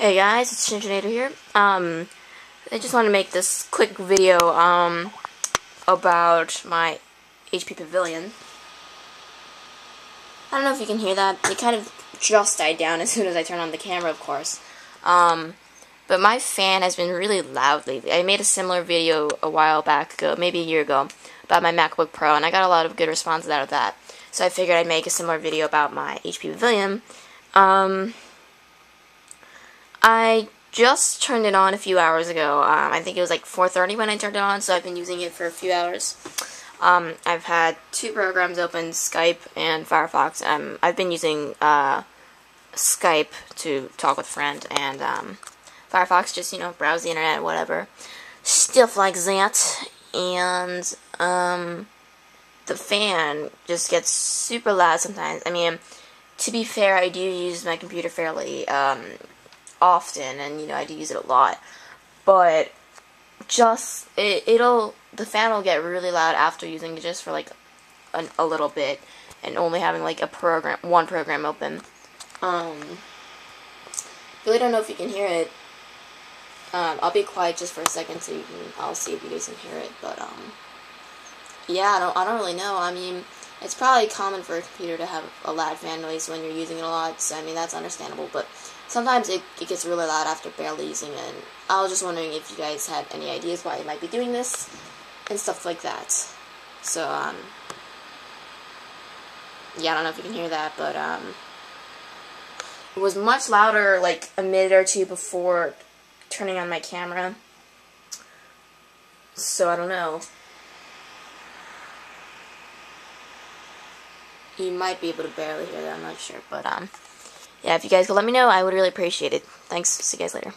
Hey guys, it's Shinjanaytor here. Um, I just want to make this quick video, um, about my HP Pavilion. I don't know if you can hear that. It kind of just died down as soon as I turned on the camera, of course. Um, but my fan has been really loud lately. I made a similar video a while back ago, maybe a year ago, about my MacBook Pro, and I got a lot of good responses out of that. So I figured I'd make a similar video about my HP Pavilion. Um, I just turned it on a few hours ago. Um, I think it was like 4.30 when I turned it on, so I've been using it for a few hours. Um, I've had two programs open, Skype and Firefox. Um, I've been using uh, Skype to talk with friend, and um, Firefox just, you know, browse the internet, whatever. Stuff like that. And um, the fan just gets super loud sometimes. I mean, to be fair, I do use my computer fairly um, often, and you know I do use it a lot. But just it, it'll the fan will get really loud after using it just for like a, a little bit, and only having like a program one program open. Um, really don't know if you can hear it. Um, I'll be quiet just for a second so you can. I'll see if you guys can hear it, but um, yeah, I don't. I don't really know. I mean. It's probably common for a computer to have a loud fan noise when you're using it a lot, so I mean that's understandable, but sometimes it, it gets really loud after barely using it. I was just wondering if you guys had any ideas why you might be doing this and stuff like that. So, um, yeah, I don't know if you can hear that, but, um, it was much louder like a minute or two before turning on my camera. So, I don't know. You might be able to barely hear that, I'm not sure, but, um, yeah, if you guys could let me know, I would really appreciate it. Thanks. See you guys later.